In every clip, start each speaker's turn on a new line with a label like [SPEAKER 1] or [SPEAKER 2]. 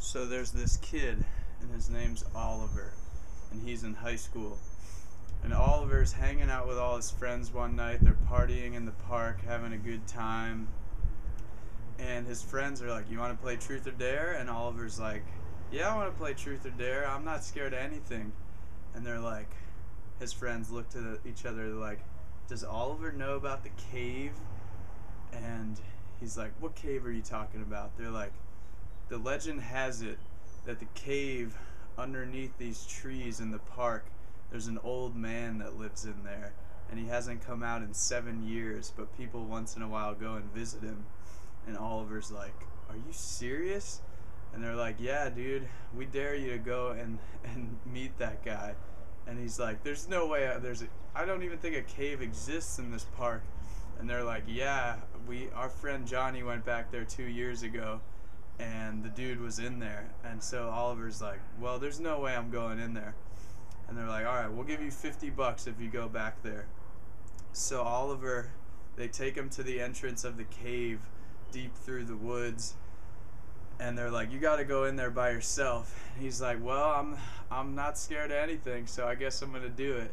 [SPEAKER 1] So there's this kid, and his name's Oliver, and he's in high school. And Oliver's hanging out with all his friends one night. They're partying in the park, having a good time. And his friends are like, You want to play Truth or Dare? And Oliver's like, Yeah, I want to play Truth or Dare. I'm not scared of anything. And they're like, His friends look to the, each other, like, Does Oliver know about the cave? And he's like, What cave are you talking about? They're like, The legend has it that the cave underneath these trees in the park, there's an old man that lives in there. And he hasn't come out in seven years, but people once in a while go and visit him. And Oliver's like, Are you serious? And they're like, Yeah, dude, we dare you to go and, and meet that guy. And he's like, There's no way, uh, there's a, I don't even think a cave exists in this park. And they're like, Yeah, we, our friend Johnny went back there two years ago and the dude was in there. And so Oliver's like, Well, there's no way I'm going in there. And they're like, All right, we'll give you 50 bucks if you go back there. So Oliver, they take him to the entrance of the cave deep through the woods. And they're like, "You got to go in there by yourself." And he's like, "Well, I'm I'm not scared of anything, so I guess I'm going to do it."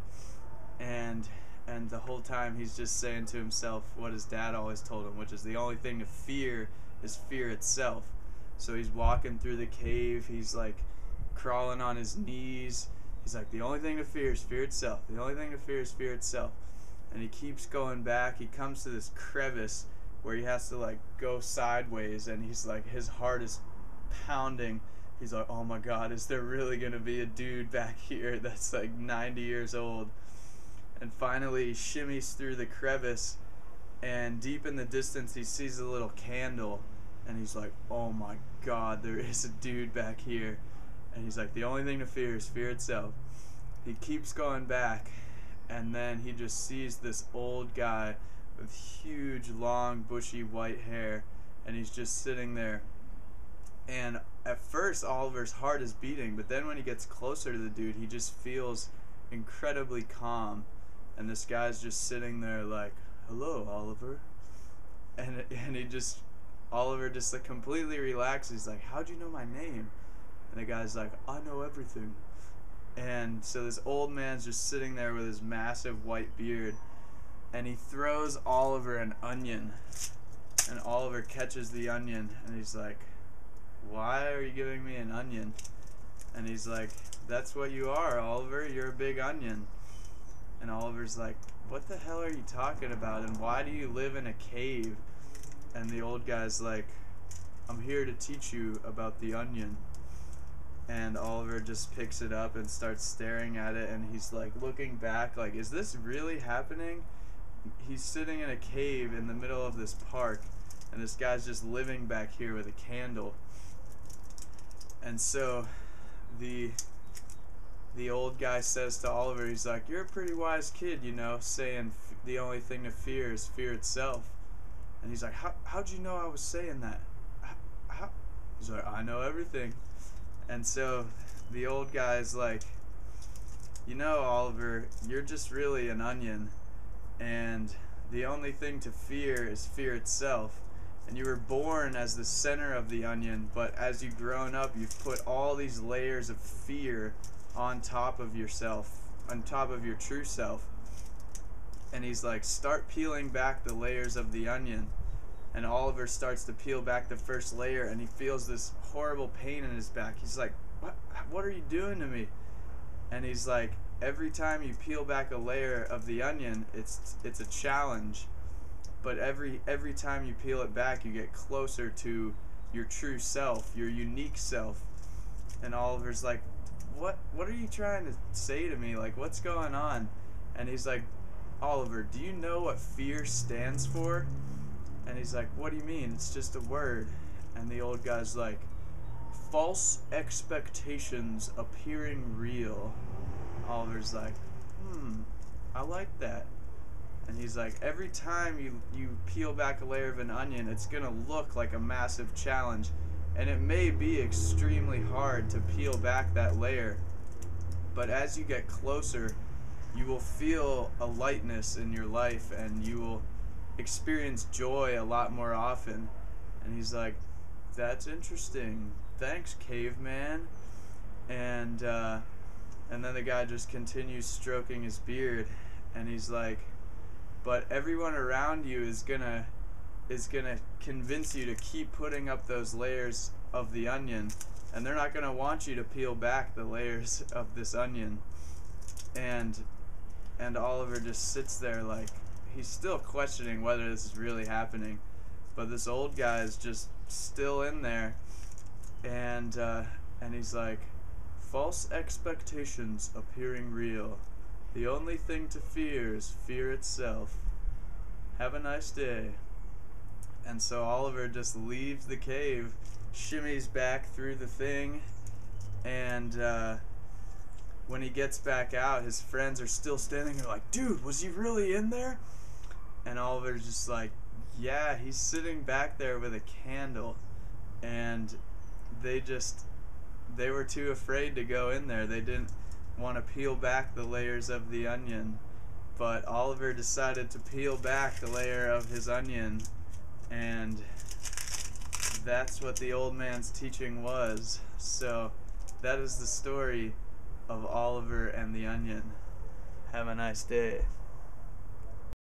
[SPEAKER 1] And and the whole time he's just saying to himself what his dad always told him, which is the only thing to fear is fear itself. So he's walking through the cave, he's like crawling on his knees. He's like, the only thing to fear is fear itself. The only thing to fear is fear itself. And he keeps going back. He comes to this crevice where he has to like go sideways and he's like his heart is pounding. He's like, "Oh my god, is there really going to be a dude back here that's like 90 years old?" And finally he shimmies through the crevice and deep in the distance he sees a little candle and he's like, "Oh my god, there is a dude back here." And he's like, "The only thing to fear is fear itself." He keeps going back and then he just sees this old guy with huge, long, bushy white hair, and he's just sitting there. And at first, Oliver's heart is beating, but then when he gets closer to the dude, he just feels incredibly calm. And this guy's just sitting there, like, "Hello, Oliver," and and he just Oliver just like completely relaxes. He's like, "How'd you know my name?" And the guy's like, "I know everything." And so this old man's just sitting there with his massive white beard and he throws Oliver an onion. And Oliver catches the onion and he's like, Why are you giving me an onion? And he's like, That's what you are, Oliver. You're a big onion. And Oliver's like, What the hell are you talking about? And why do you live in a cave? And the old guy's like, I'm here to teach you about the onion. And Oliver just picks it up and starts staring at it and he's like looking back like is this really happening? he's sitting in a cave in the middle of this park and this guy's just living back here with a candle and so the the old guy says to Oliver he's like you're a pretty wise kid you know saying the only thing to fear is fear itself and he's like how, how'd you know I was saying that how, he's like I know everything and so the old guy's like you know Oliver you're just really an onion and the only thing to fear is fear itself. And you were born as the center of the onion, but as you've grown up, you've put all these layers of fear on top of yourself, on top of your true self. And he's like, start peeling back the layers of the onion. And Oliver starts to peel back the first layer, and he feels this horrible pain in his back. He's like, what, what are you doing to me? And he's like, every time you peel back a layer of the onion, it's it's a challenge. But every every time you peel it back, you get closer to your true self, your unique self. And Oliver's like, "What what are you trying to say to me? Like what's going on?" And he's like, "Oliver, do you know what fear stands for?" And he's like, "What do you mean? It's just a word." And the old guy's like, "False expectations appearing real." Oliver's like, hmm, I like that. And he's like, every time you, you peel back a layer of an onion, it's going to look like a massive challenge. And it may be extremely hard to peel back that layer. But as you get closer, you will feel a lightness in your life and you will experience joy a lot more often. And he's like, that's interesting. Thanks, caveman. And uh, and then the guy just continues stroking his beard, and he's like, "But everyone around you is gonna is gonna convince you to keep putting up those layers of the onion, and they're not gonna want you to peel back the layers of this onion." And and Oliver just sits there like he's still questioning whether this is really happening, but this old guy is just still in there, and uh, and he's like, false expectations appearing real. The only thing to fear is fear itself. Have a nice day. And so Oliver just leaves the cave, shimmies back through the thing, and uh, when he gets back out, his friends are still standing there like, dude, was he really in there? And Oliver's just like, yeah, he's sitting back there with a candle. And they just, they were too afraid to go in there. They didn't want to peel back the layers of the onion. But Oliver decided to peel back the layer of his onion. And that's what the old man's teaching was. So that is the story of Oliver and the Onion. Have a nice day.